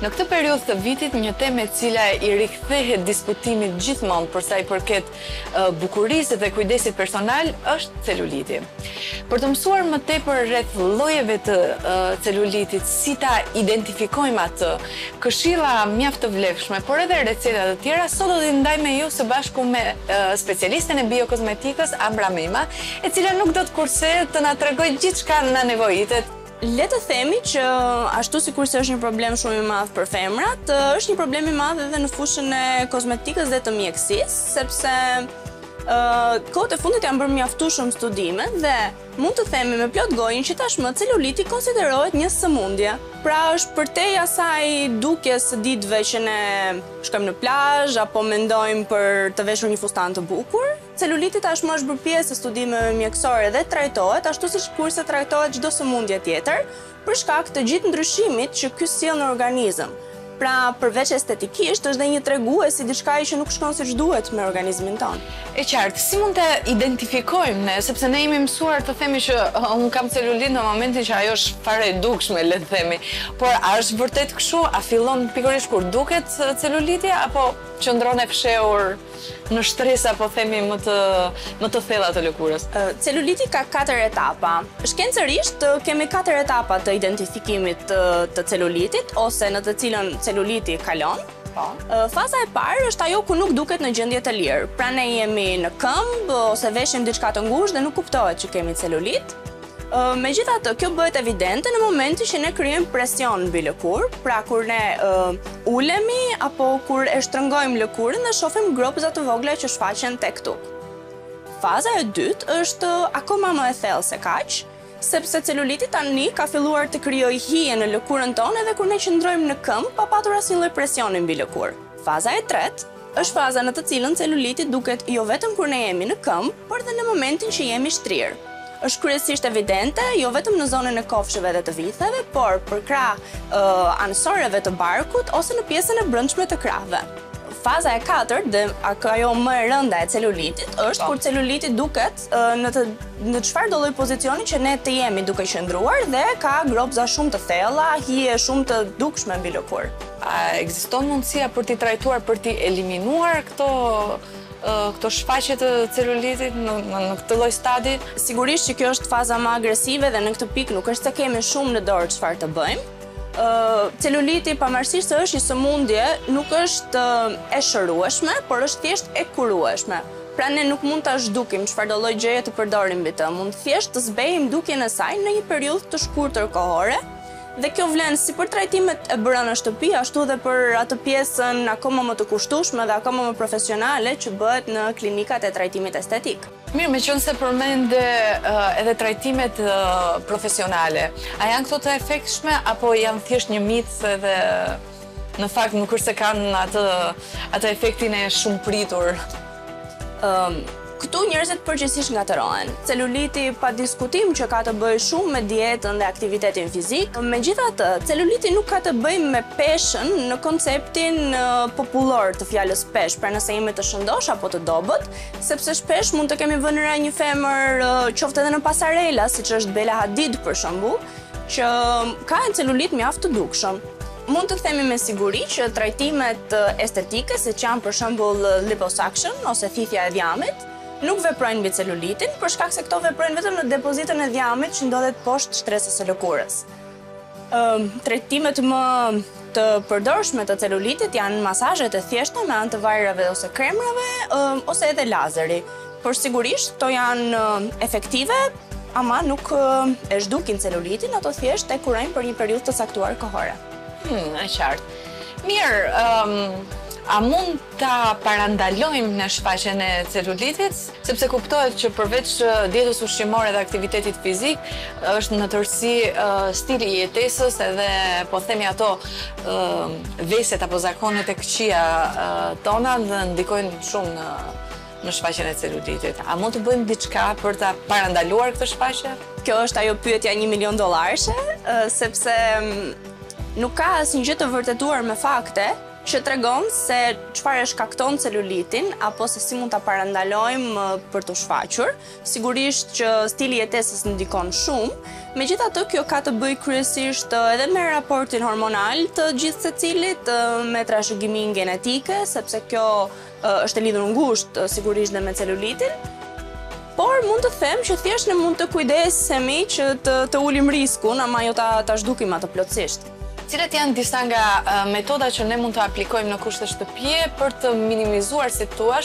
Në këtë periudhë të vitit, një temë e cila i rikthehet diskutimit gjithmonë për sa i përket bukurisë dhe kujdesit personal është celuliti. Për të mësuar më tepër rreth llojeve të celulitit, si ta identifikojmë atë, Këshilla mjaft të vlefshme, por edhe receta të tjera sot do t'i ndaj me ju së bashku me specialisten e biokozmetikës Ambra Mima, e cila nuk do të kursehet të na tregojë gjithçka na nevojitet. Le të themi që ashtu sikurse është një problem shumë i madh për femrat, është një problem i madh edhe në fushën e kozmetikës dhe të mjekësisë, sepse kohët e fundit janë bërë mjaftueshëm studime dhe Mund të themi me plot gojën që tashmë celuliti konsiderohet një sëmundje. Pra është përtej asaj dukjes së ditëve që ne shkojmë në plazh apo mendojmë për të veshur një fustan të bukur, celuliti tashmë është bërë pjesë e studimeve mjekësore dhe trajtohet ashtu sikurse trajtohet çdo sëmundje tjetër, Për shkak të gjithë ndryshimit që ky sjell në organizëm. Pra, përveç estetikisht, është dhe një tregues i diçkaje që nuk shkon siç duhet me organizmin tonë. E qartë, si mund të identifikojmë ne, sepse ne jemi mësuar të themi që unë kam celulit në momentin që ajo është fare e dukshme, le të themi. Por a është vërtet kështu? A fillon pikërisht kur duket celuliti apo qëndron e fshehur? Në shtresa po themi më të më të thella të lëkurës. Celuliti ka katër etapa. Shkencërisht kemi katër etapa të identifikimit të të celulitit ose në të cilën celuliti kalon. Po. Faza e parë është ajo ku nuk duket në gjendje të lirë. Pra ne jemi në këmbë ose veshim diçka të ngushtë dhe nuk kuptohet që kemi celulit. Megjithatë, kjo bëhet evidente në momentin që ne krijojmë presion mbi lëkurë, pra kur ne ulemi apo kur e shtrëngojmë lëkurën dhe shofim gropëza të vogla që shfaqen tek këtu. Faza e dytë është akoma më e thellë se kaq, sepse celuliti tani ka filluar të krijojë hije në lëkurën tonë edhe kur ne qëndrojmë në këmbë pa patur asnjë lloj presioni mbi lëkurë. Faza e tretë Është faza në të cilën celuliti duket jo vetëm kur ne jemi në këmbë, por dhe në momentin që jemi shtrirë. Është kryesisht evidente jo vetëm në zonën e kofshëve dhe të vitheve, por përkrah anësoreve të barkut ose në pjesën e brendshme të krahëve. Faza e katërt dhe ajo më e rënda e celulitit është kur celuliti duket në të në çfarëdo lloj pozicioni që ne të jemi duke qëndruar dhe ka gropza shumë të thella, hije shumë të dukshme mbi lëkurë. A ekziston mundësia për t'i trajtuar, për t'i eliminuar këto këto shfaqe të celulitit në, në, në këtë lloj stadi? Sigurisht që kjo është faza më agresive dhe në këtë pikë nuk është se kemi shumë në dorë çfarë të bëjmë. Uh, celuliti pavarësisht se është një sëmundje, nuk është uh, e shërueshme, por është thjesht e kurueshme. Pra ne nuk mund ta zhdukim çfarëdolloj gjëje të përdorim mbi të, mund thjesht të zbehim dukjen e saj në një periudhë të shkurtër kohore dhe kjo vlen si për trajtimet e bëra në shtëpi ashtu edhe për atë pjesën akoma më të kushtueshme dhe akoma më profesionale që bëhet në klinikat e trajtimit estetik. Mirë, meqënëse përmende edhe trajtimet profesionale, a janë këto të efektshme apo janë thjesht një mit dhe Në fakt nuk është se kanë atë atë efektin e shumëpritur. Ëm, këtu njerëzit përgjithësisht ngatërrohen. Celuliti pa diskutim që ka të bëjë shumë me dietën dhe aktivitetin fizik. Megjithatë, celuliti nuk ka të bëjë me peshën në konceptin popullor të fjalës peshë, pra nëse jemi të shëndoshë apo të dobët, sepse shpesh mund të kemi vënë re një femër qoftë edhe në pasarela, siç është Bela Hadid për shembull, që ka celulit mjaft të dukshëm. Mund të themi me siguri që trajtimet estetike, siç janë për shembull liposuction ose thithja e dhjamit, nuk veprojnë mbi celulitin, për shkak se këto veprojnë vetëm në depozitën e dhjamit që ndodhet poshtë shtresës së lëkurës. Ëm, trajtimet më të përdorshme të celulitit janë masazhet e thjeshta me anë të vajrave ose kremrave, ose edhe lazeri. Por sigurisht këto janë efektive, ama nuk e zhdukin celulitin, ato thjesht e kurojnë për një periudhë të caktuar kohore. Hmm, e qartë. Mirë, A mund ta parandalojmë ne shfaqjen e celulitit, sepse kuptohet që përveç dietës ushqimore dhe aktivitetit fizik, është në tërësi stili i jetesës edhe po themi ato veset apo zakonet e këqija tona dhe ndikojnë shumë në në shfaqjen e celulitit. A mund të bëjmë diçka për ta parandaluar këtë shfaqje? Kjo është ajo pyetja 1 milion dollarëshe, sepse nuk ka asnjë gjë të vërtetuar me fakte që tregon se çfarë e shkakton celulitin apo se si mund ta parandalojmë për t'u shfaqur. Sigurisht që stili i jetesës ndikon shumë. Megjithatë, kjo ka të bëjë kryesisht edhe me raportin hormonal të gjithsecilit, me trashëgiminë genetike, sepse kjo Është e lidhur ngushtë sigurisht dhe me celulitin, por mund të them që thjesht ne mund të kujdesemi që të, të ulim riskun, ama jo ta, ta zhdukim atë plotësisht. Cilat janë disa nga metodat që ne mund të aplikojmë në kushte shtëpie për të minimizuar, si thua,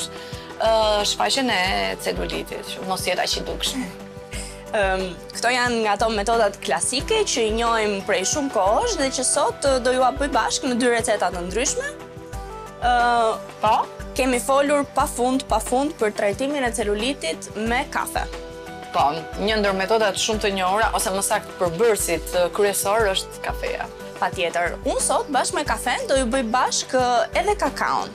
shfaqjen e celulitit, që mos jetë aq i dukshëm? Ëm, këto janë nga ato metodat klasike që i njohim prej shumë kohësh dhe që sot do jua bëj bashkë në dy receta të ndryshme. Po? Kemi folur pa fund, pa fund për trajtimin e celulitit me kafe. Po, një ndër metodat shumë të njohura, ose më saktë përbërësit kryesor është kafeja. Patjetër, unë sot bashkë me kafen do ju bëj bashkë edhe kakaon.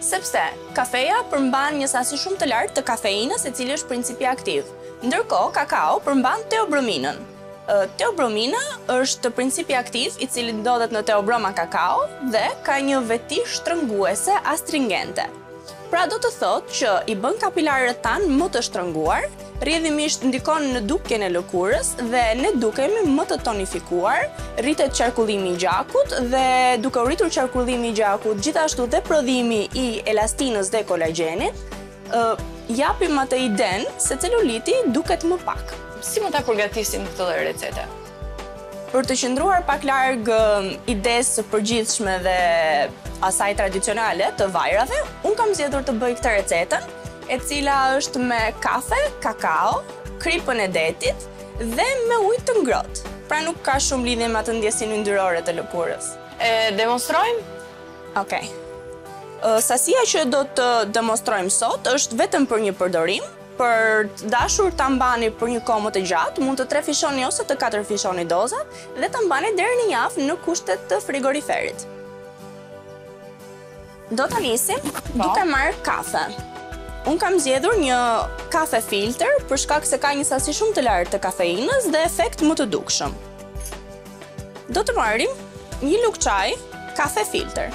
Sepse, kafeja përmban një sasi shumë të lartë të kafeinës e cila është principi aktiv. Ndërkohë, kakao përmban teobrominën. Teobromina është principi aktiv i cili ndodhet në Teobroma Cacao dhe ka një veti shtrënguese astringente. Pra do të thotë që i bën kapilarët tanë më të shtrënguar, rrjedhimisht ndikon në dukjen e lëkurës dhe ne dukemi më të tonifikuar, rritet qarkullimi i gjakut dhe duke u rritur qarkullimi i gjakut gjithashtu dhe prodhimi i elastinës dhe kolagjenit, Japim atë idenë se celuliti duket më pak. Si mund ta përgatisim këtë recetë? Për të qëndruar pak larg idesë së përgjithshme dhe asaj tradicionale të vajrave, unë kam zgjedhur të bëj këtë recetën, e cila është me kafe, kakao, kripën e detit dhe me ujë të ngrohtë. Pra nuk ka shumë lidhje me atë ndjesinë yndyrore të lëkurës. E demonstrojmë? Okej. Okay. Sasia që do të demonstrojmë sot është vetëm për një përdorim, por dashur ta mbani për një kohë më të gjatë, mund të trefishoni ose të katërfishoni dozat dhe ta mbani deri një javë në kushte të frigoriferit. Do ta nisim po. duke marrë kafe. Unë kam zgjedhur një kafe filter për shkak se ka një sasi shumë të lartë të kafeinës dhe efekt më të dukshëm. Do të marrim një lugë çaji kafe filter.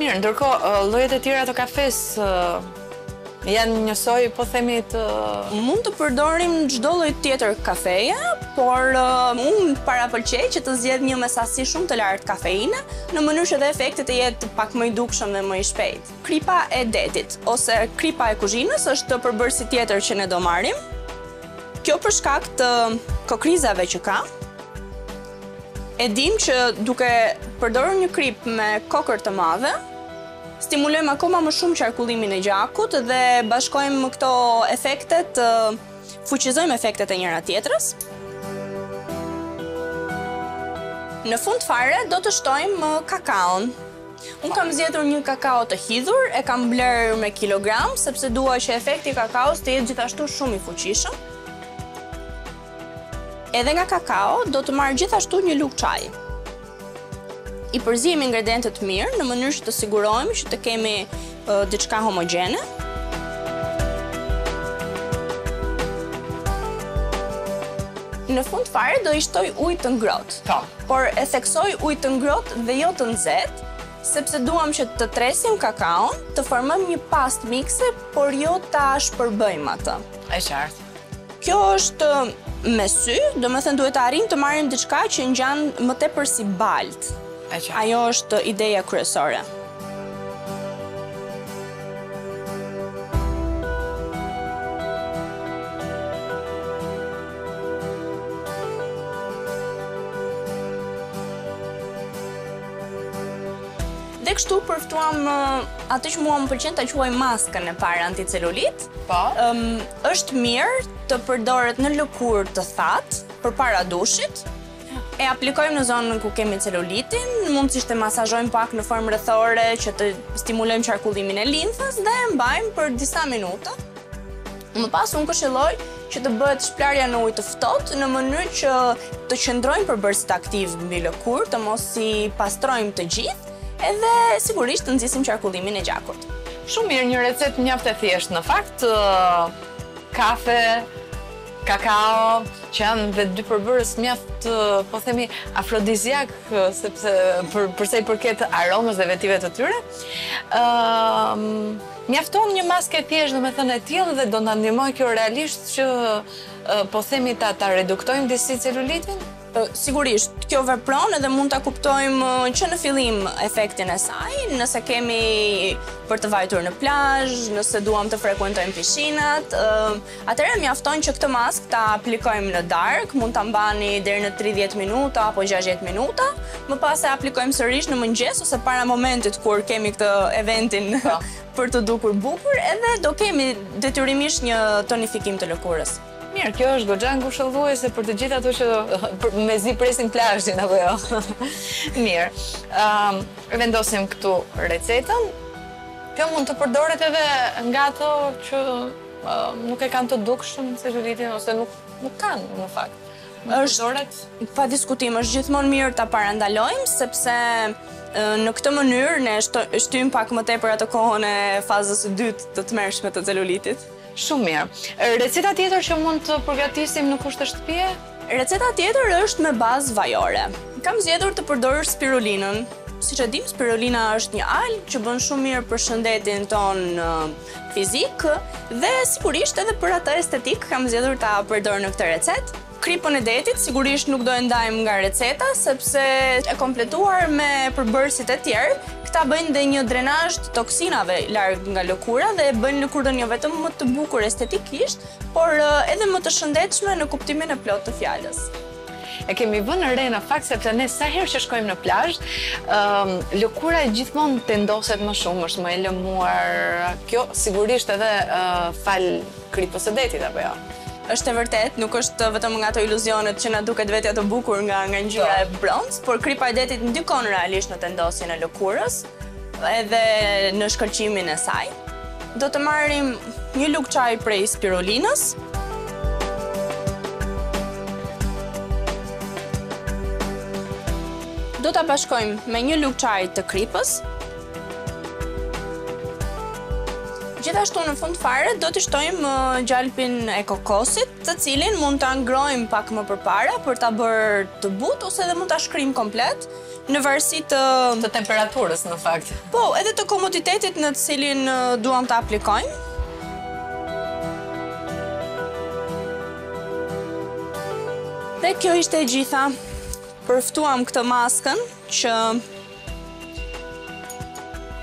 Mirë, ndërkohë, llojet e tjera të kafes janë njësoj, po themi të... Mund të përdorim çdo lloj tjetër kafeja, por unë parapëlqej që të zgjedh një me sasi shumë të lartë kafeine, në mënyrë që dhe efekti të jetë pak më i dukshëm dhe më i shpejtë. Kripa e detit, ose kripa e kuzhinës, është përbërësi tjetër që ne do marrim. Kjo për shkak të kokrrizave që ka. E dimë që duke përdorur një kripë me kokërr të madhe, stimulojmë akoma më shumë qarkullimin e gjakut dhe bashkojmë këto efektet, fuqizojmë efektet e njëra-tjetrës. Në fund fare do të shtojmë kakaon. Unë kam zgjedhur një kakao të hidhur, e kam blerë me kilogram, sepse dua që efekti i kakaos të jetë gjithashtu shumë i fuqishëm. Edhe nga kakao do të marr gjithashtu një lugë çaji. I përziejmë ingredientët mirë në mënyrë që të sigurohemi që të kemi Diçka homogjene. Në fund fare do i shtoj ujë të ngrohtë. Po. Por e theksoj ujë të ngrohtë dhe jo të nxehtë, sepse duam që të tresim kakaon, të formojmë një pastë mikse, por jo ta shpërbëjmë atë. E qartë. Kjo është me sy, domethënë duhet të arrijmë të marrim diçka që ngjan më tepër si baltë. Ajo është ideja kryesore. Dhe kështu përftuam atë që mua më pëlqen ta quaj maskën e parë anticelulit, Po. Është mirë të përdoret në lëkurë të thatë përpara dushit, e aplikojmë në zonën ku kemi celulitin, mund ta masazhojmë pak në formë rrethore që të stimulojmë qarkullimin e linfës dhe e mbajmë për disa minuta. Më pas unë këshilloj që të bëhet shpëlarja në ujë të ftohtë në mënyrë që të qëndrojnë përbërësit aktivë mbi lëkurë, të mos i pastrojmë të gjithë. Edhe sigurisht të nxisim qarkullimin e gjakut. Shumë mirë, një recetë mjaft e thjeshtë në fakt. Kafe, kakao, që janë dhe dy përbërës mjaft, po themi, afrodiziakë, sepse për sa i përket aromës dhe vetive të tyre, mjafton një maskë e thjeshtë, domethënë e tillë, dhe do na ndihmojë kjo realisht që, po themi, ta reduktojmë disi celulitin. Sigurisht, kjo vepron edhe mund ta kuptojmë që në fillim efektin e saj, nëse kemi për të vajtur në plazh, nëse duam të frekuentojmë pishinat, atëherë mjafton që këtë maskë ta aplikojmë në darkë, mund ta mbani deri në 30 minuta apo 60 minuta, më pas e aplikojmë sërish në mëngjes ose para momentit kur kemi këtë eventin po. për t'u dukur bukur, edhe do kemi detyrimisht një tonifikim të lëkurës. Mirë, kjo është goxha ngushëlluese për të gjitha ato që mezi presin plazhin apo jo. Mirë. Ëm um, vendosim këtu recetën. Kjo mund të përdoret edhe nga ato që um, nuk e kanë të dukshëm celulitin ose nuk nuk kanë në fakt. Është pa diskutim, është gjithmonë mirë ta parandalojmë sepse në këtë mënyrë ne shtyjmë pak më tepër atë kohën e fazës së dytë të tmerrshme të celulitit. Shumë mirë. Receta tjetër që mund të përgatisim në kushte shtëpie? Receta tjetër është me bazë vajore. Kam zgjedhur të përdor spirulinën. Siç e dimë, spirulina është një algë që bën shumë mirë për shëndetin tonë fizik dhe sigurisht edhe për atë estetik kam zgjedhur ta përdor në këtë recetë. Kripën e detit sigurisht nuk do e ndajmë nga receta sepse e kompletuar me përbërësit e tjerë, këta bëjnë dhe një drenazh të toksinave larg nga lëkura dhe e bëjnë lëkurën jo vetëm më të bukur estetikisht, por edhe më të shëndetshme në kuptimin e plotë të fjalës. E kemi vënë re në fakt sepse ne sa herë që shkojmë në plazh, ëm lëkura gjithmonë tendoset më shumë, është më e lëmuar. Kjo sigurisht edhe falë kripës së detit apo jo? Është e vërtetë, nuk është vetëm nga ato iluzionet që na duket vetja të bukur nga nga ngjyra bronz, por kripa e detit ndikon realisht në tendosjen e lëkurës edhe në shkëlqimin e saj. Do të marrim një lugë çaji prej spirulinës. Do ta bashkojmë me një lugë çaji të kripës. Gjithashtu në fund fare do të shtojmë uh, gjalpin e kokosit, të cilin mund ta ngrojmë pak më përpara për ta bërë të butë ose edhe mund ta shkrijmë komplet në varësi të të temperaturës në fakt. Po, edhe të komoditetit në të cilin uh, duam ta aplikojmë. Dhe kjo ishte e gjitha. Përftuam këtë maskën që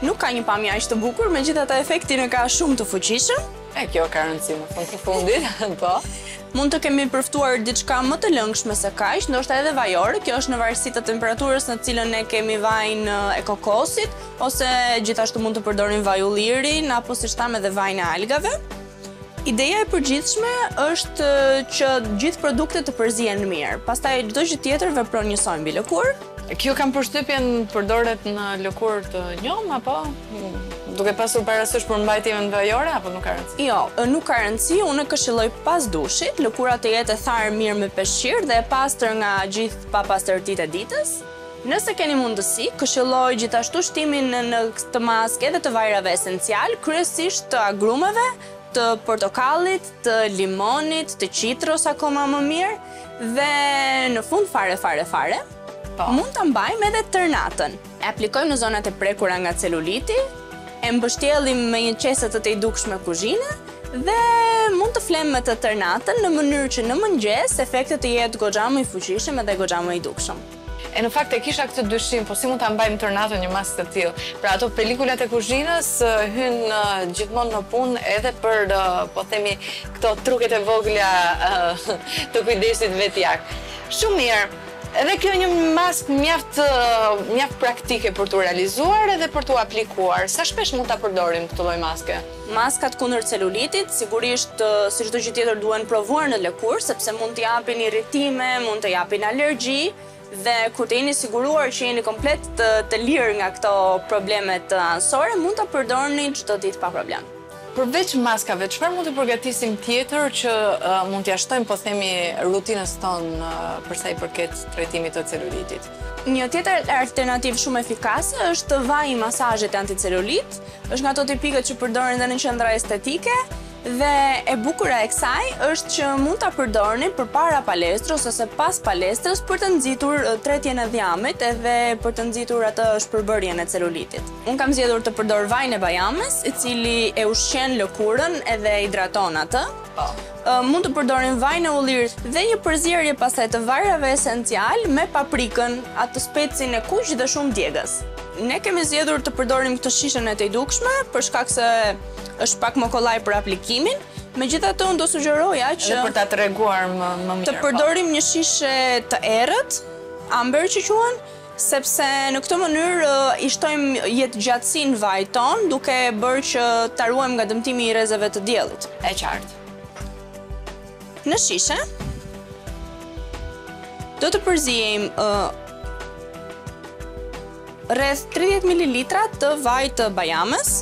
Nuk ka një pamje aq të bukur, megjithatë efektin e ka shumë të fuqishëm. E kjo ka rëndësi në fund të fundit, po. Mund të kemi përftuar diçka më të lëngshme se kaq, ndoshta edhe vajore, kjo është në varësi të temperaturës në të cilën ne kemi vajin e kokosit ose gjithashtu mund të përdorim vaj ullirin apo siç thamë edhe vajin e algave. Ideja e përgjithshme është që gjithë produktet të përzihen mirë. Pastaj çdo gjë tjetër vepron njësoj mbi lëkurë. Kjo kam përshtypjen përdoret në lëkurë të njomë apo duke pasur parasysh përmbajtjen vajore apo nuk ka rëndësi? Jo, nuk ka rëndësi, unë këshilloj pas dushit, lëkura të jetë e tharë mirë me peshqir dhe e pastër nga gjithë papastërtitë e ditës. Nëse keni mundësi, këshilloj gjithashtu shtimin në këtë maske edhe të vajrave esenciale, kryesisht të agrumeve, të portokallit, të limonit, të qitros akoma më mirë dhe në fund fare fare fare, po. mund ta mbajmë edhe tërë natën. E aplikojmë në zonat e prekura nga celuliti, E mbështjellim me një qese të tejdukshme kuzhine dhe mund të flemë me të tërë natën në mënyrë që në mëngjes efekti të jetë goxha më i fuqishëm edhe goxha më i dukshëm. E në fakt e kisha këtë dyshim, po si mund ta mbajmë tërë natën një maskë të tillë? Pra ato pelikulat e kuzhinës hyjnë gjithmonë në punë edhe për po themi këto truket e vogla të kujdesit vetjak. Shumë mirë. Edhe kjo një maskë mjaft mjaft praktike për t'u realizuar edhe për t'u aplikuar. Sa shpesh mund ta përdorim këtë lloj maske? Maskat kundër celulitit, sigurisht si çdo gjë tjetër duhen provuar në lëkurë, sepse mund të japin irritime, mund të japin alergji dhe kur të jeni siguruar që jeni komplet të lirë nga këto probleme anësore, mund ta përdorni çdo ditë pa problem. Përveç maskave, çfarë mund të përgatisim tjetër që mund t'ia shtojmë po themi rutinës tonë për sa i përket trajtimit të celulitit? Një tjetër alternativë shumë efikase është vaji i masazhit anticelulit. Është nga ato tipikët që përdoren edhe në qendra estetike dhe e bukura e kësaj është që mund ta përdorni përpara palestrës ose pas palestrës për të nxitur tretjen e dhjamit edhe për të nxitur atë shpërbërjen e celulitit. Unë kam zgjedhur të përdor vajin e bajames, i cili e ushqen lëkurën edhe e hidraton atë. Po. Mund të përdorim vajin e ullirit dhe një përzierje pastaj të vajrave esencialë me paprikën, atë specin e kuq dhe shumë djegës. Ne kemi zgjedhur të përdorim këtë shishen e tejdukshme për shkak se është pak më kollaj për aplikimin. Megjithatë unë do sugjeroja që Edhe për ta treguar më mirë. Po. Të përdorim një shishe të errët, amber që quhen, Sepse në këtë mënyrë i shtojmë jetëgjatësinë vajit tonë, duke bërë që ta ruajmë nga dëmtimi i rrezeve të diellit. E qartë. Në shishe do të përziejmë rreth 30 mililitra të vajit të bajames.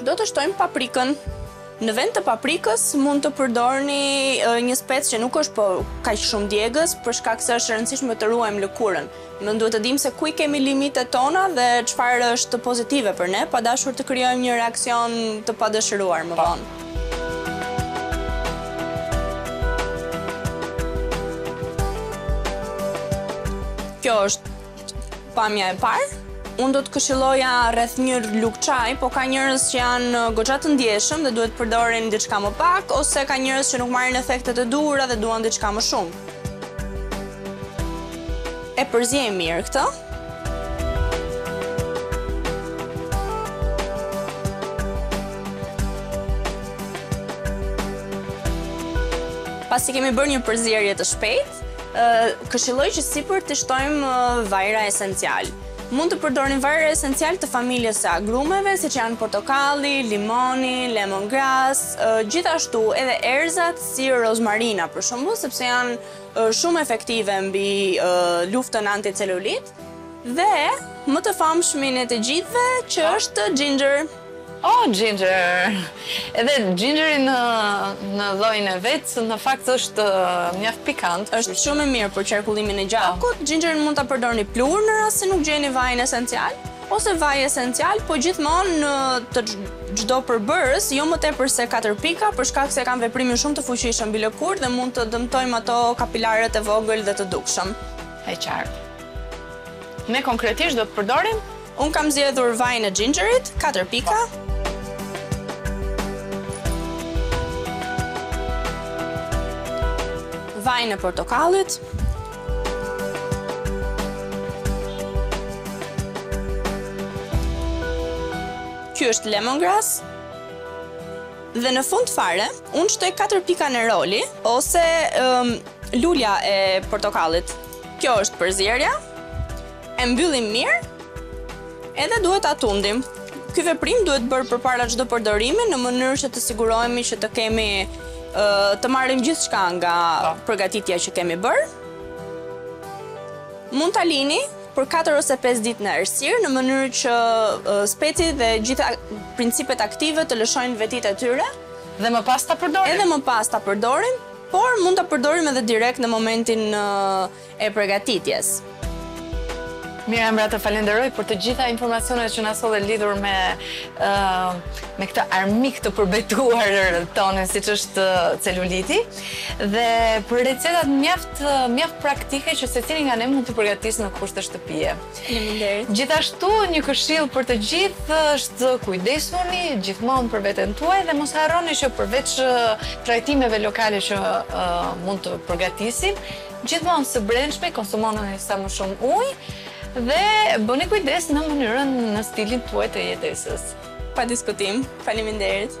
Do të shtojmë paprikën. Në vend të paprikës mund të përdorni një spec që nuk është po kaq shumë djegës, për shkak se është e rëndësishme të ruajmë lëkurën. Ne duhet të dimë se ku i kemi limitet tona dhe çfarë është pozitive për ne, pa dashur të krijojmë një reaksion të padëshiruar më vonë. Kjo është Pamja e parë, unë do të këshilloja rreth një lugë çaji, po ka njerëz që janë uh, goxha të ndjeshëm dhe duhet të përdorin diçka më pak ose ka njerëz që nuk marrin efektet e duhura dhe duan diçka më shumë. E përziej mirë këtë. Pasi kemi bërë një përzierje të shpejtë, Këshilloj që sipër të shtojmë vajra esencialë. Mund të përdorim vajra esencialë të familjes së agrumeve, siç janë portokalli, limoni, lemongrass, gjithashtu edhe erëzat si rozmarina për shembull, sepse janë shumë efektive mbi luftën anticelulit dhe më të famshmin e të gjithëve që është ginger. Oh xhinxher! Edhe xhinxheri në në llojin e vet në fakt është mjaft pikant. Është shumë e mirë për qarkullimin e gjakut. Xhinxherin mund ta përdorni pluhur në rast se nuk gjeni vajin esencial ose vaji esencial, po gjithmonë te çdo përbërës, jo më tepër se katër pika për shkak se kanë veprimin shumë të fuqishëm mbi lëkurë dhe mund të dëmtojmë ato kapilarët e vogël dhe të dukshëm. E qartë. Ne konkretisht do të përdorim? Unë kam zgjedhur vajin e xhinxherit, 4 pika. Vajin e portokallit. Ky është lemongrass. Dhe në fund fare, unë shtoj 4 pika neroli ose um, lulja e portokallit. Kjo është përzierja. E mbyllim mirë. Edhe duhet ta tundim. Ky veprim duhet bërë përpara çdo përdorimi në mënyrë që të sigurohemi që të kemi të marrim gjithçka nga përgatitja që kemi bërë. Mund ta lini për 4 ose 5 ditë në errësirë në mënyrë që speci dhe gjithë principet aktive të lëshojnë vetitë e tyre dhe më pas ta përdorim. Edhe më pas ta përdorim, por mund ta përdorim edhe direkt në momentin e përgatitjes. Mirë Ambra, të falënderoj për të gjitha informacionet që na solle lidhur me me këtë armik të përbetuar tonin siç është celuliti dhe për recetat mjaft praktike që secili nga ne mund t'i përgatisë në kushte shtëpie. Faleminderit. Gjithashtu një këshillë për të gjithë është kujdesuni gjithmonë për veten tuaj dhe mos harroni që përveç trajtimeve lokale që mund të përgatisim Gjithmonë së brendshmi konsumoni sa më shumë ujë dhe bëni kujdes në mënyrën në stilin tuaj të jetesës. Pa diskutim, faleminderit!